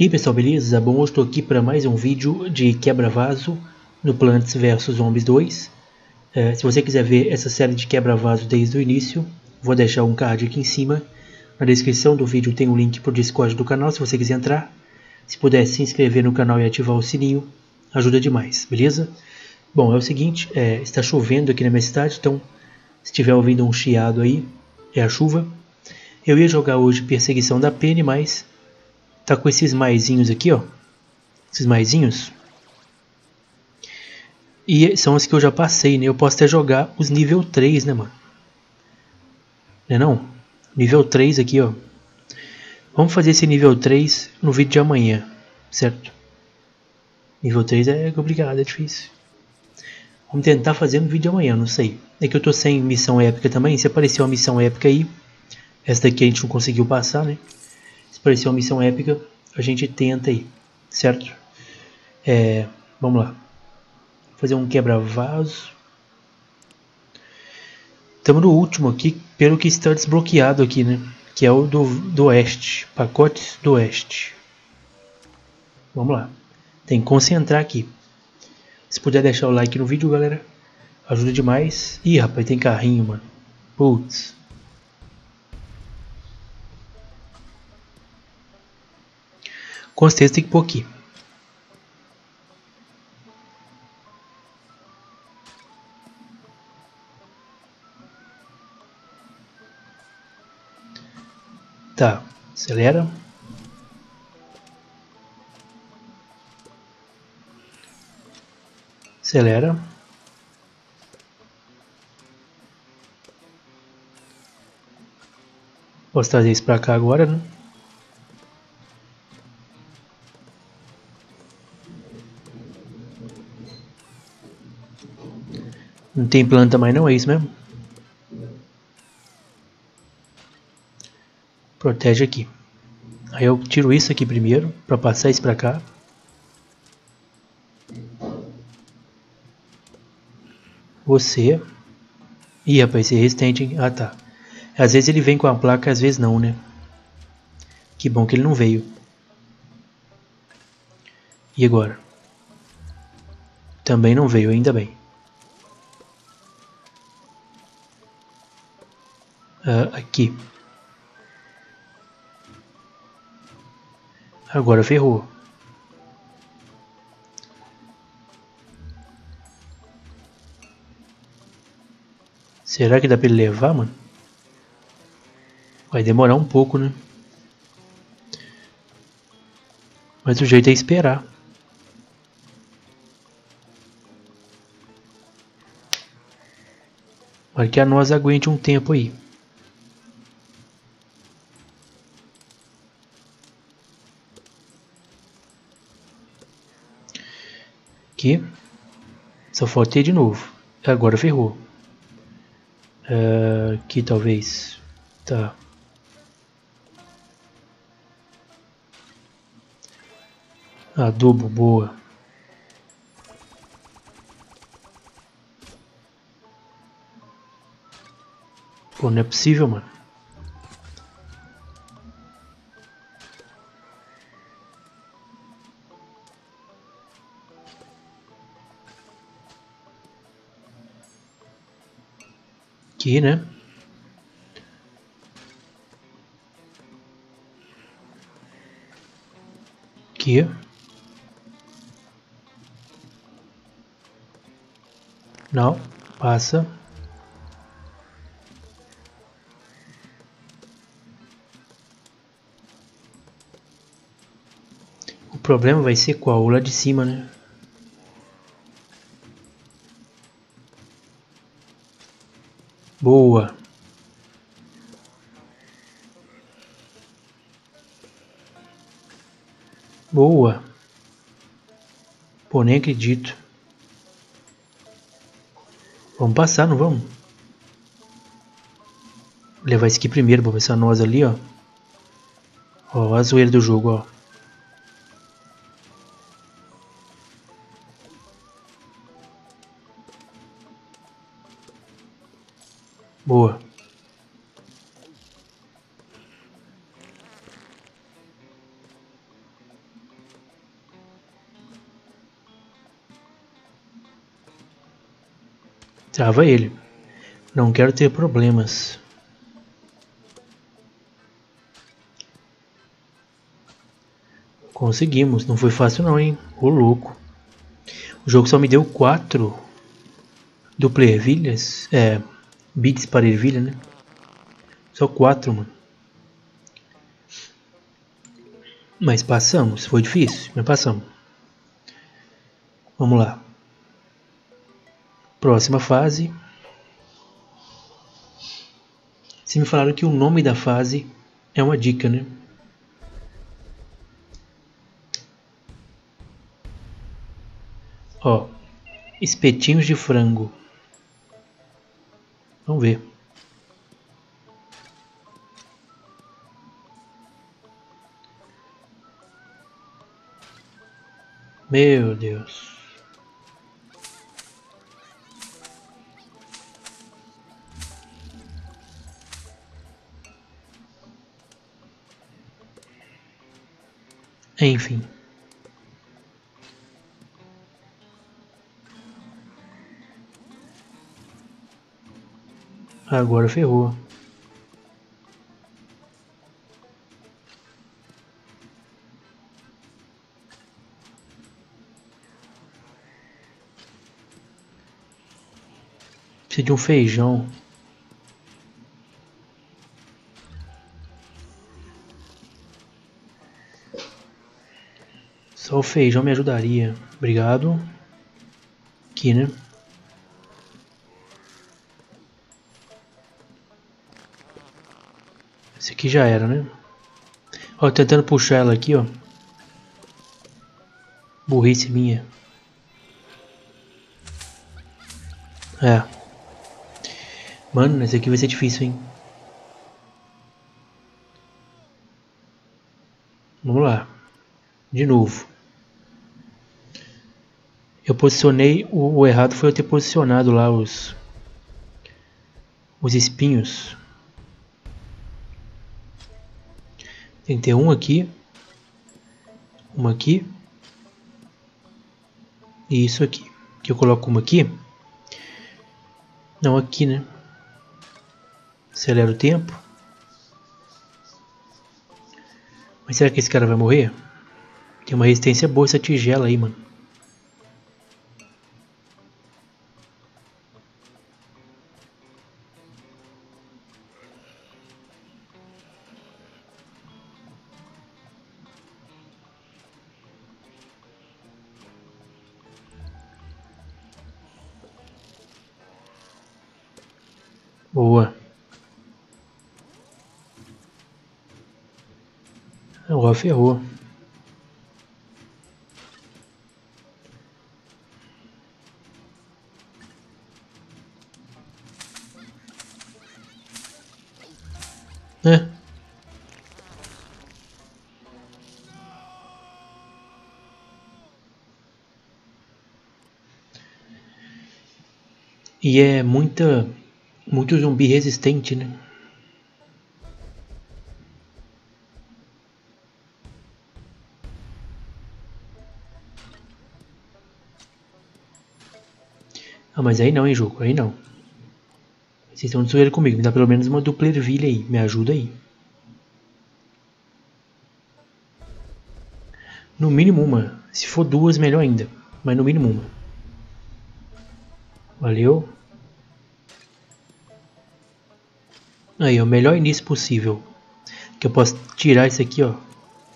E aí pessoal, beleza? Bom, hoje estou aqui para mais um vídeo de quebra-vaso no Plants vs Zombies 2. É, se você quiser ver essa série de quebra-vaso desde o início, vou deixar um card aqui em cima. Na descrição do vídeo tem um link para o Discord do canal, se você quiser entrar. Se puder se inscrever no canal e ativar o sininho, ajuda demais, beleza? Bom, é o seguinte, é, está chovendo aqui na minha cidade, então se estiver ouvindo um chiado aí, é a chuva. Eu ia jogar hoje Perseguição da Penny, mas tá com esses maisinhos aqui, ó. Esses maisinhos. E são os que eu já passei, né? Eu posso até jogar os nível 3, né, mano? Não é não? Nível 3 aqui, ó. Vamos fazer esse nível 3 no vídeo de amanhã, certo? Nível 3 é complicado, é difícil. Vamos tentar fazer no vídeo de amanhã, não sei. É que eu tô sem missão épica também. Se aparecer uma missão épica aí, essa daqui a gente não conseguiu passar, né? Se aparecer uma missão épica, a gente tenta aí, certo? É, vamos lá. Vou fazer um quebra-vaso. Estamos no último aqui, pelo que está desbloqueado aqui, né? Que é o do, do oeste. Pacotes do oeste. Vamos lá. Tem que concentrar aqui. Se puder deixar o like no vídeo, galera, ajuda demais. Ih, rapaz, tem carrinho, mano. Putz. Que pôr aqui. Tá, acelera. Acelera. Posso trazer isso para cá agora, né? Não tem planta mais não, é isso mesmo? Protege aqui. Aí eu tiro isso aqui primeiro, para passar isso para cá. Você. Ih, rapaz, esse resistente, hein? Ah, tá. Às vezes ele vem com a placa, às vezes não, né? Que bom que ele não veio. E agora? Também não veio, ainda bem. Uh, aqui. Agora ferrou. Será que dá pra ele levar, mano? Vai demorar um pouco, né? Mas o jeito é esperar. Para que a nós aguente um tempo aí. Aqui. Só faltei de novo. Agora ferrou. Uh, aqui talvez. Tá. Adubo, boa. Pô, não é possível, mano. Aqui, né? Aqui. Não, passa. O problema vai ser qual? O lá de cima, né? Boa. Boa. Pô, nem acredito. Vamos passar, não vamos? Vou levar esse aqui primeiro pra ver se a nós ali, ó. Ó, a zoeira do jogo, ó. Ele. Não quero ter problemas. Conseguimos. Não foi fácil não, hein? Ô louco. O jogo só me deu 4 dupla ervilhas. É, bits para ervilha, né? Só 4, mano. Mas passamos. Foi difícil, mas passamos. Vamos lá. Próxima fase. Se me falaram que o nome da fase é uma dica, né? Ó, espetinhos de frango. Vamos ver. Meu Deus. Enfim. Agora ferrou. Precisa de um feijão. O feijão me ajudaria. Obrigado. Aqui, né? Esse aqui já era, né? Ó, tentando puxar ela aqui, ó. Burrice minha. É. Mano, esse aqui vai ser difícil, hein? Vamos lá. De novo. Eu posicionei, o, o, errado foi eu ter posicionado lá os os espinhos. Tem que ter um aqui, uma aqui e isso aqui. Que eu coloco uma aqui. Não, aqui, né? Acelera o tempo. Mas será que esse cara vai morrer? Tem uma resistência boa essa tigela aí, mano. Boa. Agora ferrou. É. E é muita muito zumbi resistente, né? Ah, mas aí não, hein, jogo? Aí não. Vocês estão de zoeira comigo. Me dá pelo menos uma dupla ervilha aí. Me ajuda aí. No mínimo uma. Se for duas, melhor ainda. Mas no mínimo uma. Valeu. Aí, o melhor início possível. Que eu posso tirar isso aqui, ó.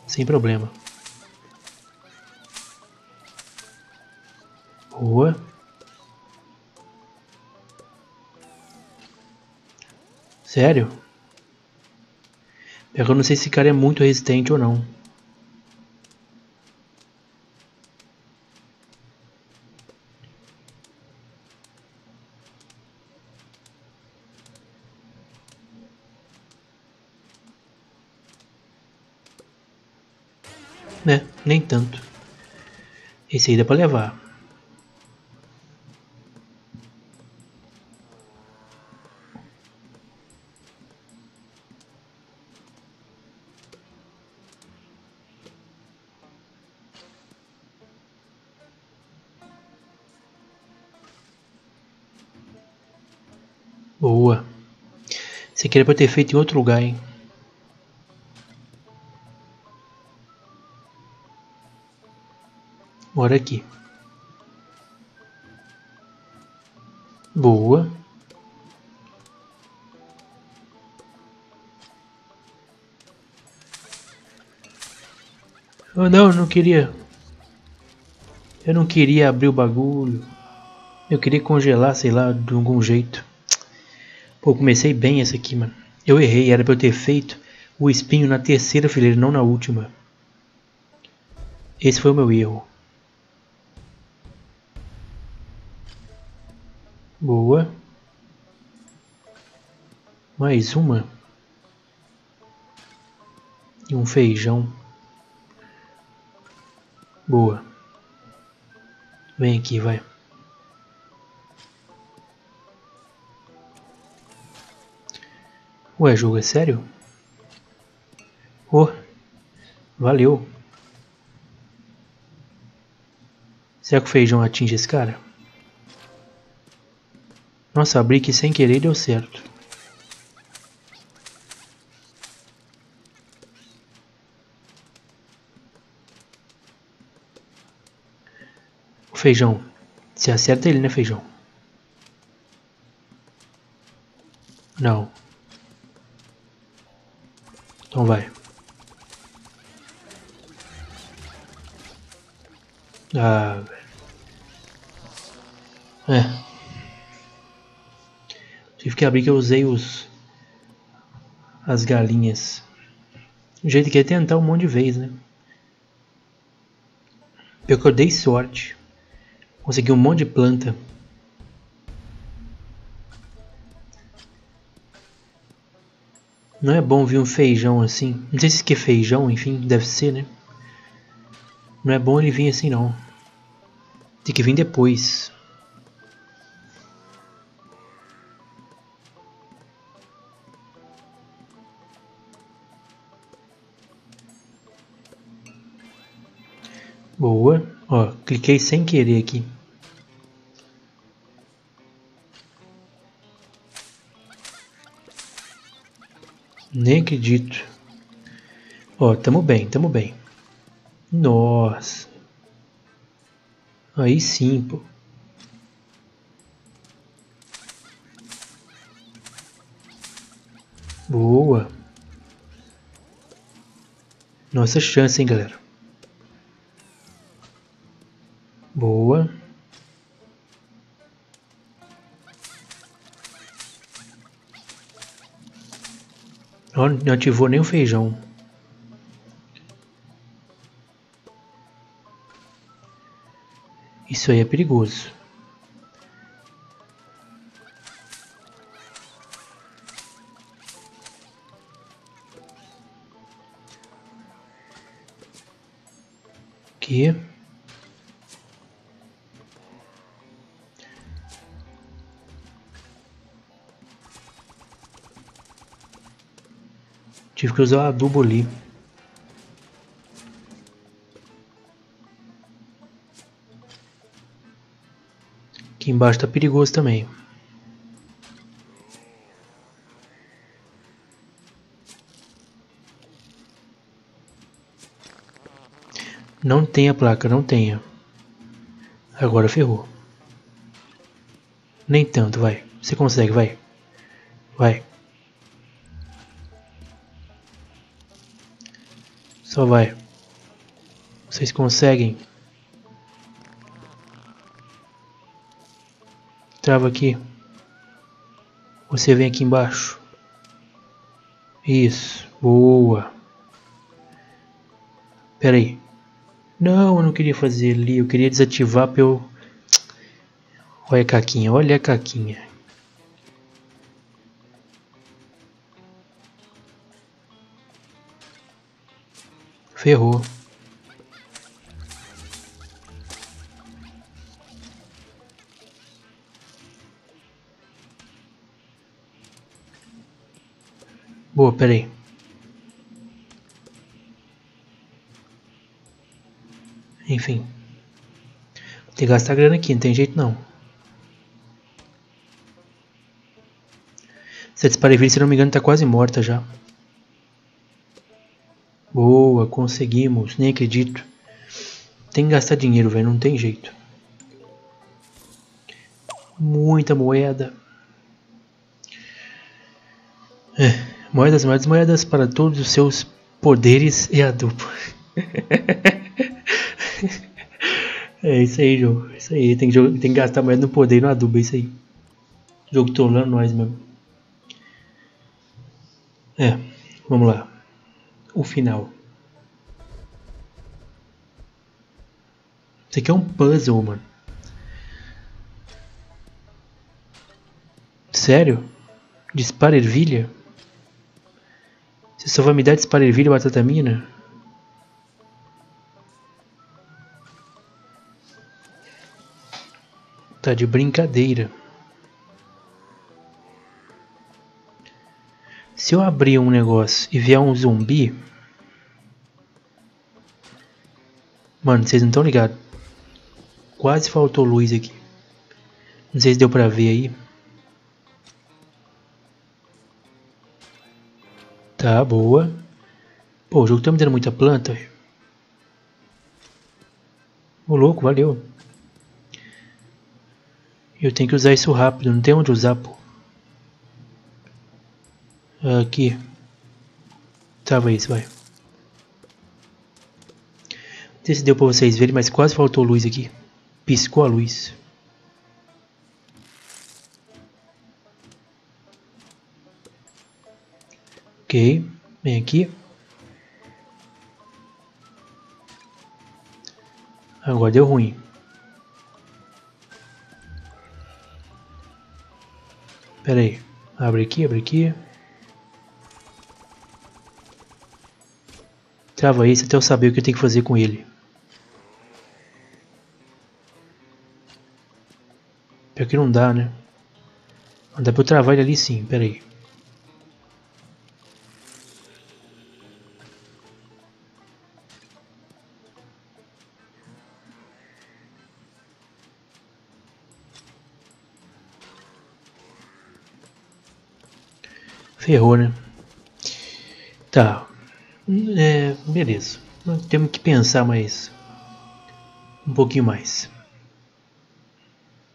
Sem problema. Boa. Sério? Eu não sei se esse cara é muito resistente ou não. Né? Nem tanto. Esse aí dá pra levar. Boa. Você queria pra ter feito em outro lugar, hein? Bora aqui. Boa. Oh, não, não queria. Eu não queria abrir o bagulho. Eu queria congelar, sei lá, de algum jeito. Pô, comecei bem essa aqui, mano. Eu errei, era pra eu ter feito o espinho na terceira fileira, não na última. Esse foi o meu erro. Boa. Mais uma. E um feijão. Boa. Vem aqui, vai. Ué, jogo é sério? Oh, valeu. Será que o feijão atinge esse cara? Nossa, abri aqui sem querer e deu certo. O feijão. Você acerta ele, né, feijão? Não. Então vai. Ah, É. Que que eu usei os as galinhas. O jeito que é tentar um monte de vez, né? Eu que eu dei sorte. Consegui um monte de planta. Não é bom vir um feijão assim. Não sei se aqui é feijão, enfim, deve ser, né? Não é bom ele vir assim não. Tem que vir depois. Boa. Ó, cliquei sem querer aqui. Nem acredito. Ó, tamo bem, tamo bem. Nossa. Aí sim, pô. Boa. Nossa chance, hein, galera. Boa. Não ativou nem o feijão. Isso aí é perigoso. Que usar adubo ali. Aqui embaixo tá perigoso também. Não tem a placa, não tenha. Agora ferrou. Nem tanto, vai. Você consegue, vai. Vai. Só vai. Vocês conseguem. Trava aqui. Você vem aqui embaixo. Isso. Boa. Pera aí. Não, eu não queria fazer ali. Eu queria desativar eu... Olha a caquinha. Olha a caquinha. Ferrou. Boa, peraí. Enfim. Vou ter que gastar grana aqui, não tem jeito não. Essa dispareville, se não me engano, tá quase morta já. Boa, conseguimos. Nem acredito. Tem que gastar dinheiro, velho. Não tem jeito. Muita moeda. É, moedas, moedas, moedas para todos os seus poderes e adubo. é isso aí, jogo. É isso aí. Tem que, tem que gastar moeda no poder e no adubo. É isso aí. O jogo trolando nós mesmo. É, vamos lá. O final. Isso aqui é um puzzle, mano. Sério? Dispara ervilha? Você só vai me dar dispara ervilha e batata mina? Tá de brincadeira. Se eu abrir um negócio e vier um zumbi... Mano, vocês não estão ligados. Quase faltou luz aqui. Não sei se deu pra ver aí. Tá, boa. Pô, o jogo tá me dando muita planta. Ô louco, valeu. Eu tenho que usar isso rápido, não tem onde usar, pô. Aqui. Tava isso, vai. Não sei se deu pra vocês verem, mas quase faltou luz aqui. Piscou a luz. Ok, vem aqui. Agora deu ruim. Pera aí. Abre aqui, abre aqui. Trava esse até eu saber o que eu tenho que fazer com ele. Pior que não dá, né? Dá pra eu travar ele ali sim, pera aí. Ferrou, né? Tá. É, beleza. Temos que pensar mais. Um pouquinho mais.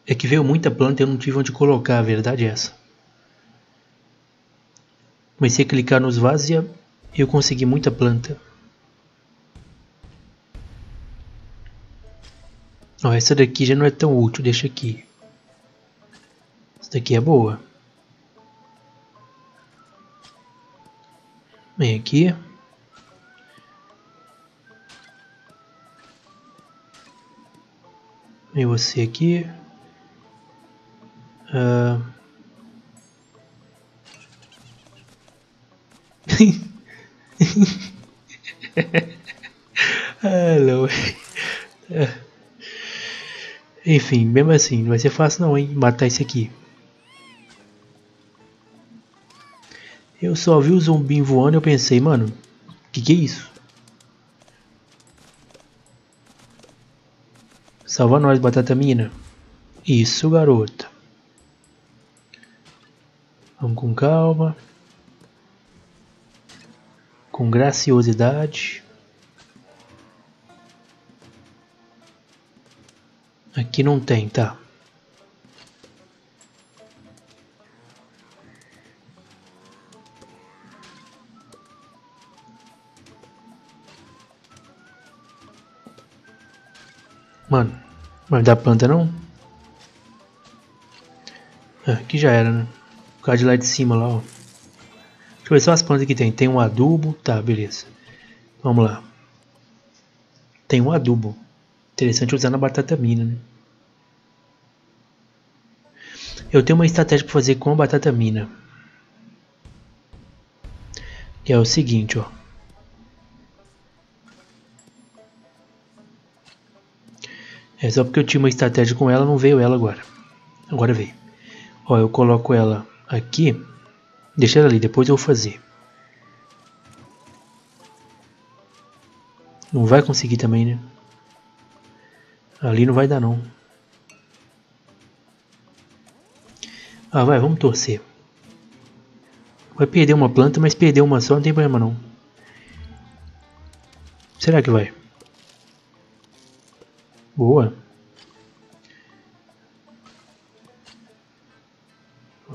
É que veio muita planta e eu não tive onde colocar, a verdade é essa. Comecei a clicar nos vasos e eu consegui muita planta. Ó, essa daqui já não é tão útil, deixa aqui. Essa daqui é boa. Vem aqui. Vem você aqui. Uh... Hello. Enfim, mesmo assim, não vai ser fácil não, hein, matar esse aqui. Eu só vi o zumbi voando e eu pensei, mano, que que é isso? Salva nós, batata mina. Isso, garota. Vamos com calma. Com graciosidade. Aqui não tem, tá? Mano, mas da planta não? É, aqui já era, né? O cara de lá de cima lá, ó. Deixa eu ver só as plantas que tem. Tem um adubo. Tá, beleza. Vamos lá. Tem um adubo. Interessante usar na batata mina, né? Eu tenho uma estratégia para fazer com a batata mina. Que é o seguinte, ó. É só porque eu tinha uma estratégia com ela, não veio ela agora. Agora veio. Ó, eu coloco ela aqui. Deixa ela ali, depois eu vou fazer. Não vai conseguir também, né? Ali não vai dar não. Ah, vai, vamos torcer. Vai perder uma planta, mas perder uma só não tem problema não. Será que vai? Boa.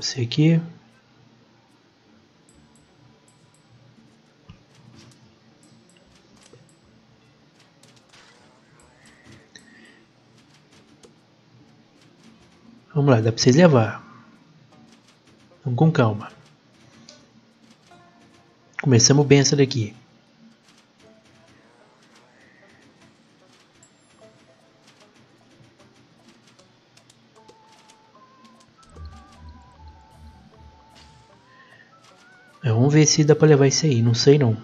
Você aqui. Vamos lá, dá pra vocês levar. Vamos com calma. Começamos bem essa daqui. Ver se dá pra levar isso aí, não sei não.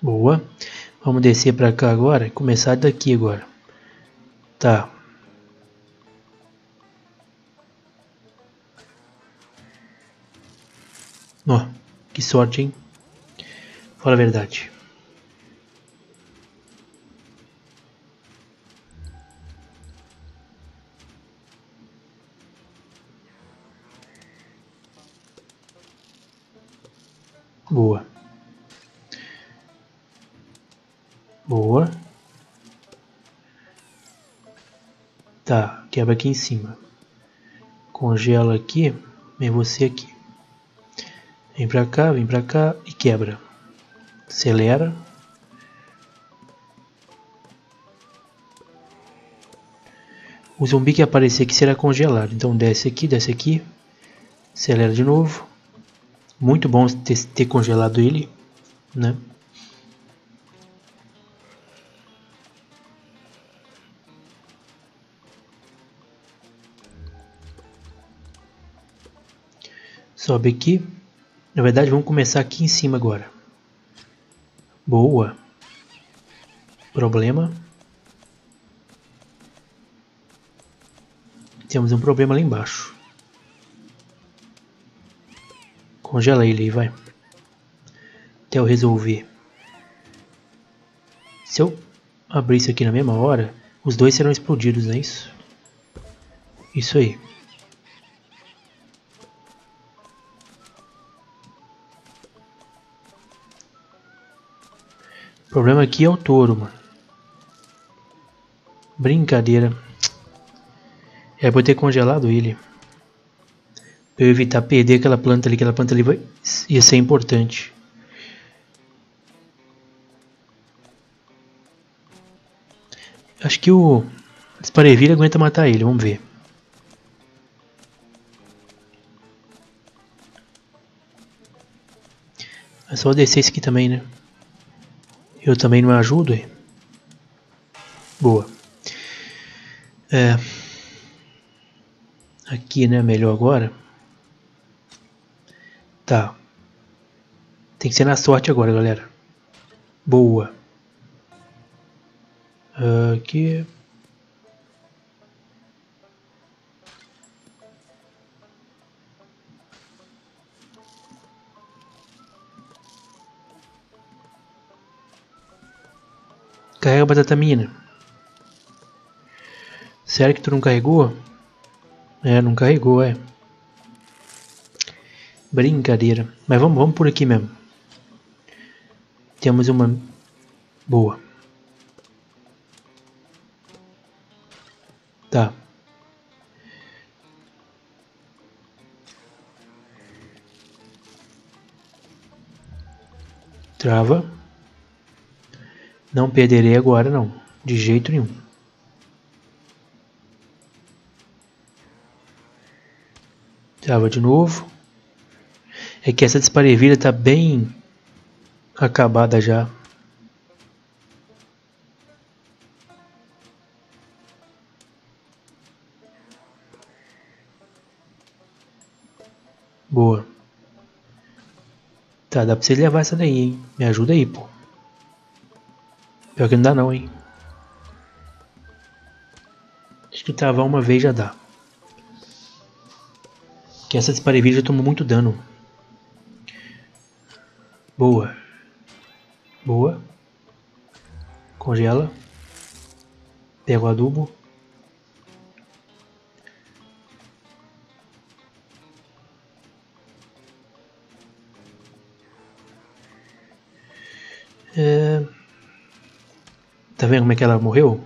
Boa. Vamos descer para cá agora e começar daqui agora. Tá. Que sorte, hein? Fala a verdade. Boa. Boa. Tá, quebra aqui em cima. Congela aqui, vem você aqui. Vem pra cá, vem pra cá e quebra. Acelera. O zumbi que aparecer aqui será congelado. Então desce aqui, desce aqui. Acelera de novo. Muito bom ter, ter congelado ele, né? Sobe aqui. Na verdade, vamos começar aqui em cima agora. Boa. Problema. Temos um problema lá embaixo. Congela ele aí, vai. Até eu resolver. Se eu abrir isso aqui na mesma hora, os dois serão explodidos, não é isso? Isso aí. O problema aqui é o touro, mano. Brincadeira. É por ter congelado ele. Pra eu evitar perder aquela planta ali. Aquela planta ali vai... ia ser importante. Acho que o Spareville aguenta matar ele. Vamos ver. É só descer esse aqui também, né? Eu também não ajudo? Boa. É, aqui, né? Melhor agora. Tá. Tem que ser na sorte agora, galera. Boa. Aqui. Carrega a batata mina. Sério que tu não carregou? É, não carregou, é. Brincadeira. Mas vamos, vamos por aqui mesmo. Temos uma boa. Tá. Trava. Não perderei agora não, de jeito nenhum. Trava de novo. É que essa disparevilha está bem acabada já. Boa. Tá, dá pra você levar essa daí, hein? Me ajuda aí, pô. Pior que não dá não, hein. Acho que travar uma vez já dá. Que essa disparevia já tomou muito dano. Boa. Boa. Congela. Pega o adubo. É... Tá vendo como é que ela morreu?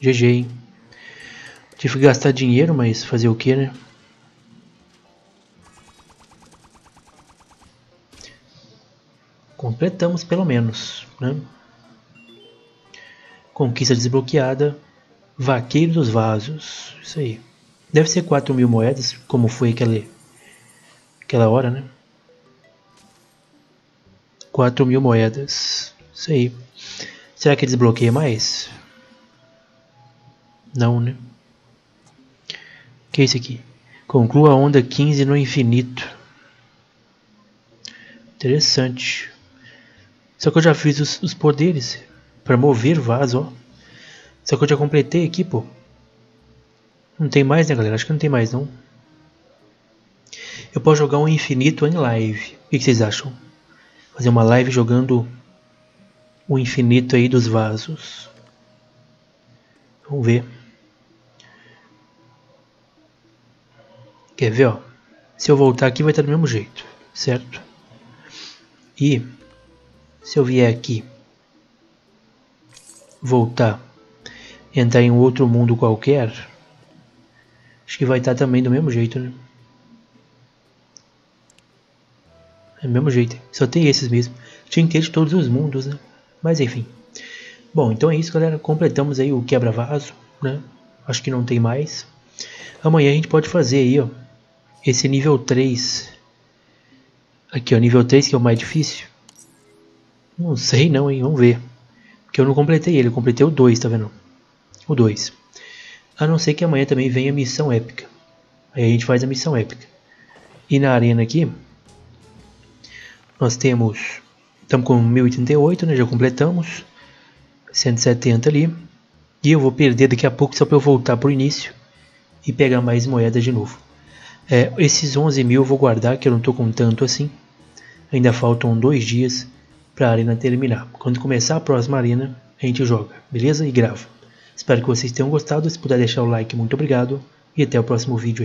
GG, hein? Tive que gastar dinheiro, mas fazer o que, né? Completamos pelo menos, né? Conquista desbloqueada. Vaqueiro dos Vasos. Isso aí. Deve ser 4 mil moedas, como foi aquela, aquela hora, né? 4 mil moedas. Isso aí. Será que desbloqueia mais? Não, né? que é isso aqui? Conclua a onda 15 no infinito. Interessante. Só que eu já fiz os, os poderes para mover vaso, ó. Só que eu já completei aqui, pô. Não tem mais, né, galera? Acho que não tem mais, não. Eu posso jogar um infinito em live. O que vocês acham? Fazer uma live jogando o infinito aí dos vasos. Vamos ver. Quer ver, ó? Se eu voltar aqui vai estar do mesmo jeito, certo? E se eu vier aqui, voltar, entrar em outro mundo qualquer, acho que vai estar também do mesmo jeito, né? É do mesmo jeito, só tem esses mesmo. Tinha que ter de todos os mundos, né? Mas enfim. Bom, então é isso, galera. Completamos aí o quebra-vaso, né? Acho que não tem mais. Amanhã a gente pode fazer aí, ó esse nível 3. Aqui, ó, nível 3 que é o mais difícil. Não sei não, hein, vamos ver. Porque eu não completei ele, eu completei o 2, tá vendo? O 2. A não ser que amanhã também venha a missão épica. Aí a gente faz a missão épica. E na arena aqui, nós temos... Estamos com 1088, né, já completamos. 170 ali. E eu vou perder daqui a pouco só para eu voltar para o início e pegar mais moedas de novo. É, esses 11 mil eu vou guardar, que eu não estou com tanto assim. Ainda faltam dois dias para a arena terminar. Quando começar a próxima arena, a gente joga, beleza? E grava. Espero que vocês tenham gostado. Se puder deixar o like, muito obrigado. E até o próximo vídeo.